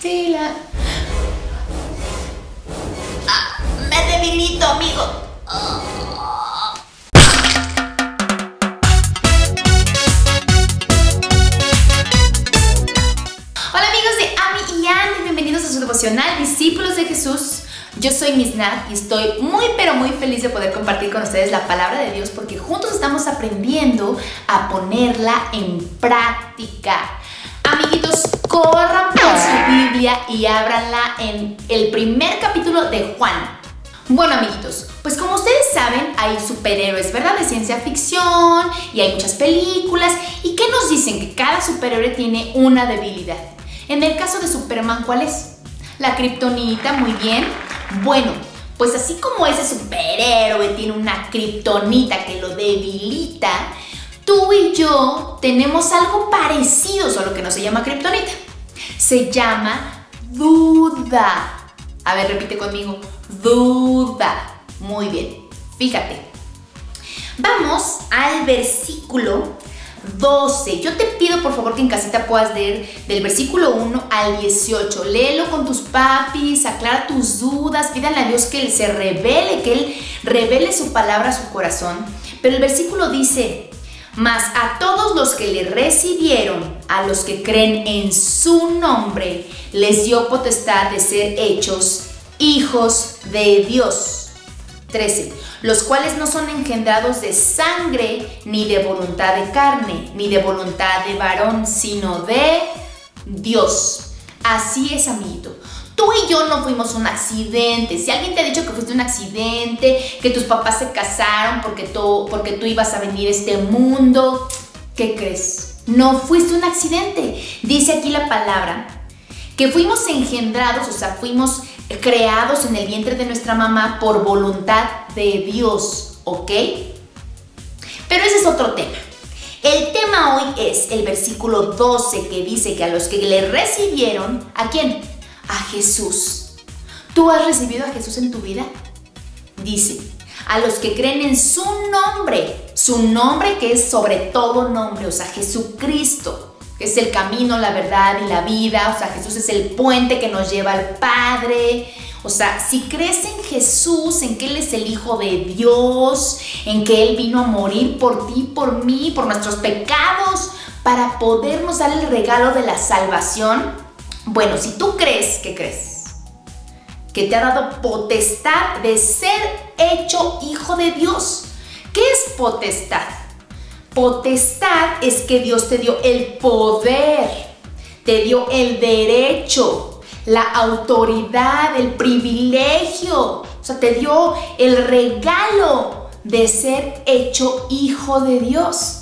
Sí, la... Ah, me debilito, amigo. Hola amigos de Ami y Andy, bienvenidos a su devocional Discípulos de Jesús. Yo soy Miss y estoy muy pero muy feliz de poder compartir con ustedes la palabra de Dios porque juntos estamos aprendiendo a ponerla en práctica. Amiguitos, corran por su Biblia y ábranla en el primer capítulo de Juan. Bueno, amiguitos, pues como ustedes saben, hay superhéroes, ¿verdad? De ciencia ficción y hay muchas películas. ¿Y qué nos dicen? Que cada superhéroe tiene una debilidad. En el caso de Superman, ¿cuál es? La kriptonita, muy bien. Bueno, pues así como ese superhéroe tiene una kriptonita que lo debilita, y yo tenemos algo parecido, solo que no se llama kriptonita. Se llama duda. A ver, repite conmigo. Duda. Muy bien. Fíjate. Vamos al versículo 12. Yo te pido por favor que en casita puedas leer del versículo 1 al 18. Léelo con tus papis, aclara tus dudas, pídale a Dios que Él se revele, que Él revele su palabra a su corazón. Pero el versículo dice, mas a todos los que le recibieron, a los que creen en su nombre, les dio potestad de ser hechos hijos de Dios. 13. Los cuales no son engendrados de sangre, ni de voluntad de carne, ni de voluntad de varón, sino de Dios. Así es, amiguito. Tú y yo no fuimos un accidente. Si alguien te ha dicho que fuiste un accidente, que tus papás se casaron porque tú, ibas a venir a este mundo, ¿qué crees? No fuiste un accidente. Dice aquí la palabra que fuimos engendrados, o sea, fuimos creados en el vientre de nuestra mamá por voluntad de Dios, ¿ok? Pero ese es otro tema. El tema hoy es el versículo 12 que dice que a los que le recibieron, ¿a quién? A Jesús. ¿Tú has recibido a Jesús en tu vida? Dice, a los que creen en su nombre, su nombre que es sobre todo nombre, o sea, Jesucristo, que es el camino, la verdad y la vida, o sea, Jesús es el puente que nos lleva al Padre. O sea, si crees en Jesús, en que Él es el Hijo de Dios, en que Él vino a morir por ti, por mí, por nuestros pecados, para podernos dar el regalo de la salvación, bueno, si tú crees, ¿qué crees? Que te ha dado potestad de ser hecho hijo de Dios. ¿Qué es potestad? Potestad es que Dios te dio el poder, te dio el derecho, la autoridad, el privilegio, o sea, te dio el regalo de ser hecho hijo de Dios.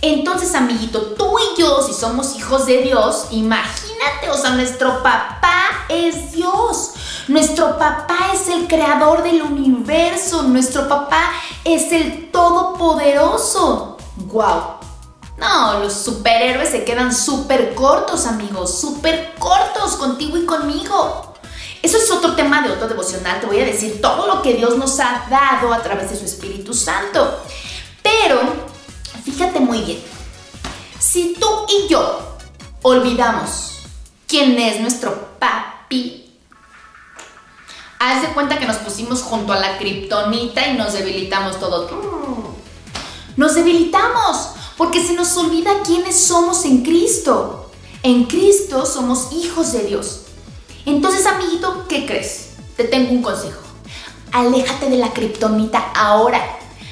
Entonces, amiguito, tú y yo, si somos hijos de Dios, imagínate, o sea, nuestro papá es Dios. Nuestro papá es el creador del universo. Nuestro papá es el todopoderoso. ¡Wow! No, los superhéroes se quedan súper cortos, amigos. Súper cortos contigo y conmigo. Eso es otro tema de otro devocional. Te voy a decir todo lo que Dios nos ha dado a través de su Espíritu Santo. Pero fíjate muy bien, si tú y yo olvidamos quién es nuestro papi, haz de cuenta que nos pusimos junto a la kriptonita y nos debilitamos todo. Nos debilitamos porque se nos olvida quiénes somos en Cristo. En Cristo somos hijos de Dios. Entonces, amiguito, ¿qué crees? Te tengo un consejo. Aléjate de la kriptonita ahora.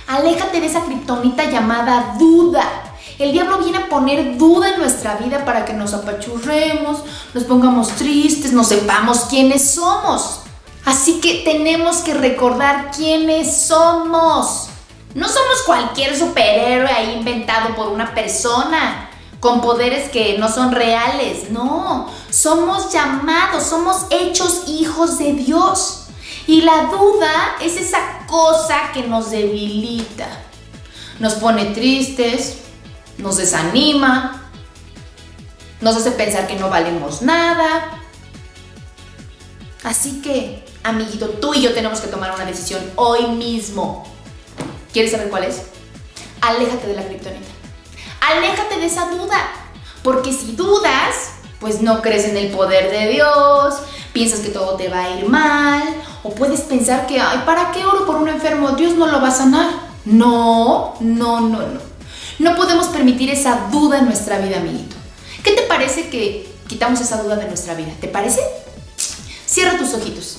Aléjate de esa kriptonita llamada duda. El diablo viene a poner duda en nuestra vida para que nos apachurremos, nos pongamos tristes, no sepamos quiénes somos. Así que tenemos que recordar quiénes somos. No somos cualquier superhéroe ahí inventado por una persona con poderes que no son reales. No, somos llamados, somos hechos hijos de Dios. Y la duda es esa cosa que nos debilita. Nos pone tristes, nos desanima, nos hace pensar que no valemos nada. Así que, amiguito, tú y yo tenemos que tomar una decisión hoy mismo. ¿Quieres saber cuál es? Aléjate de la criptonita. Aléjate de esa duda. Porque si dudas, pues no crees en el poder de Dios, piensas que todo te va a ir mal, o puedes pensar que, ay, ¿para qué oro por un enfermo? Dios no lo va a sanar. No, no, no, no. No podemos permitir esa duda en nuestra vida, amiguito. ¿Qué te parece que quitamos esa duda de nuestra vida? ¿Te parece? Cierra tus ojitos.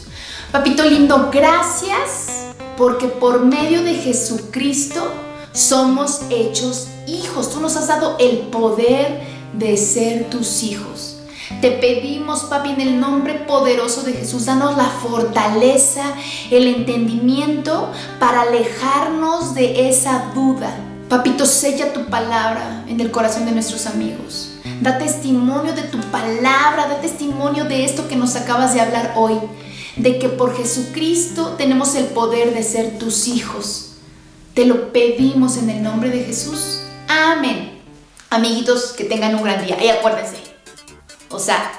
Papito lindo, gracias porque por medio de Jesucristo somos hechos hijos. Tú nos has dado el poder de ser tus hijos. Te pedimos, papi, en el nombre poderoso de Jesús, danos la fortaleza, el entendimiento para alejarnos de esa duda. Papito, sella tu palabra en el corazón de nuestros amigos. Da testimonio de tu palabra, da testimonio de esto que nos acabas de hablar hoy, de que por Jesucristo tenemos el poder de ser tus hijos. Te lo pedimos en el nombre de Jesús. Amén. Amiguitos, que tengan un gran día. Y acuérdense, o sea,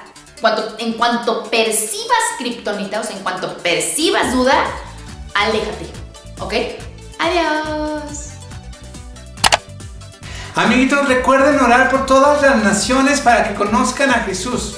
en cuanto percibas kriptonita, o sea, en cuanto percibas duda, aléjate. ¿Ok? Adiós. Amiguitos, recuerden orar por todas las naciones para que conozcan a Jesús.